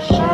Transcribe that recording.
shine.